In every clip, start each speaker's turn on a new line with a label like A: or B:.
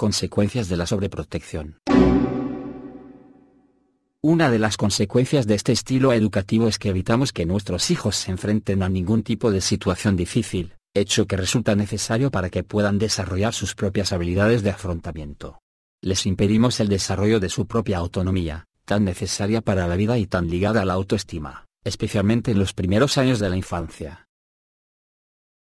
A: Consecuencias de la sobreprotección. Una de las consecuencias de este estilo educativo es que evitamos que nuestros hijos se enfrenten a ningún tipo de situación difícil, hecho que resulta necesario para que puedan desarrollar sus propias habilidades de afrontamiento. Les impedimos el desarrollo de su propia autonomía, tan necesaria para la vida y tan ligada a la autoestima, especialmente en los primeros años de la infancia.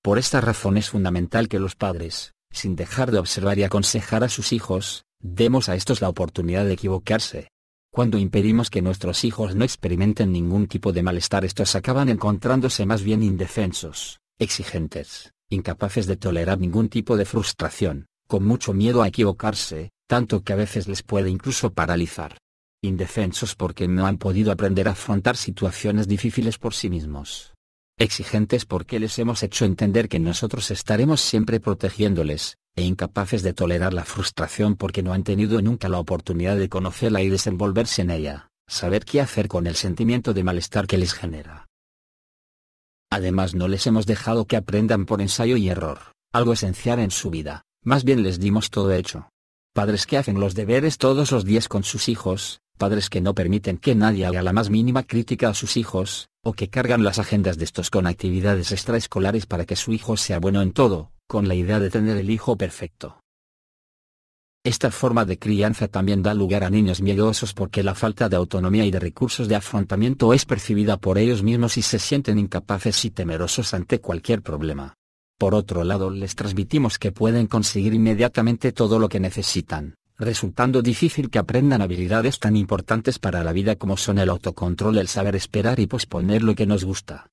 A: Por esta razón es fundamental que los padres, sin dejar de observar y aconsejar a sus hijos, demos a estos la oportunidad de equivocarse, cuando impedimos que nuestros hijos no experimenten ningún tipo de malestar estos acaban encontrándose más bien indefensos, exigentes, incapaces de tolerar ningún tipo de frustración, con mucho miedo a equivocarse, tanto que a veces les puede incluso paralizar. Indefensos porque no han podido aprender a afrontar situaciones difíciles por sí mismos. Exigentes porque les hemos hecho entender que nosotros estaremos siempre protegiéndoles, e incapaces de tolerar la frustración porque no han tenido nunca la oportunidad de conocerla y desenvolverse en ella, saber qué hacer con el sentimiento de malestar que les genera. Además no les hemos dejado que aprendan por ensayo y error, algo esencial en su vida, más bien les dimos todo hecho. Padres que hacen los deberes todos los días con sus hijos, padres que no permiten que nadie haga la más mínima crítica a sus hijos, o que cargan las agendas de estos con actividades extraescolares para que su hijo sea bueno en todo, con la idea de tener el hijo perfecto. Esta forma de crianza también da lugar a niños miedosos porque la falta de autonomía y de recursos de afrontamiento es percibida por ellos mismos y se sienten incapaces y temerosos ante cualquier problema. Por otro lado les transmitimos que pueden conseguir inmediatamente todo lo que necesitan, resultando difícil que aprendan habilidades tan importantes para la vida como son el autocontrol, el saber esperar y posponer lo que nos gusta.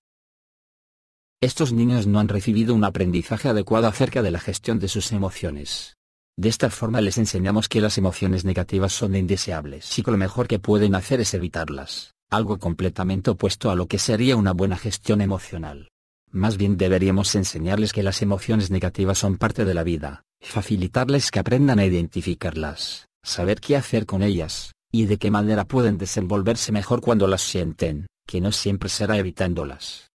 A: Estos niños no han recibido un aprendizaje adecuado acerca de la gestión de sus emociones. De esta forma les enseñamos que las emociones negativas son indeseables y que lo mejor que pueden hacer es evitarlas, algo completamente opuesto a lo que sería una buena gestión emocional. Más bien deberíamos enseñarles que las emociones negativas son parte de la vida, facilitarles que aprendan a identificarlas, saber qué hacer con ellas, y de qué manera pueden desenvolverse mejor cuando las sienten, que no siempre será evitándolas.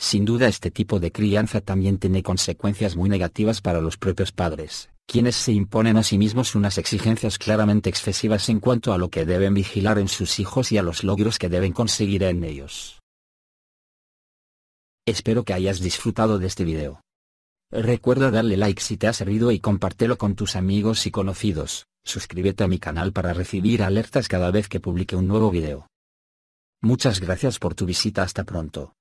A: Sin duda este tipo de crianza también tiene consecuencias muy negativas para los propios padres, quienes se imponen a sí mismos unas exigencias claramente excesivas en cuanto a lo que deben vigilar en sus hijos y a los logros que deben conseguir en ellos. Espero que hayas disfrutado de este video. Recuerda darle like si te ha servido y compártelo con tus amigos y conocidos, suscríbete a mi canal para recibir alertas cada vez que publique un nuevo video. Muchas gracias por tu visita hasta pronto.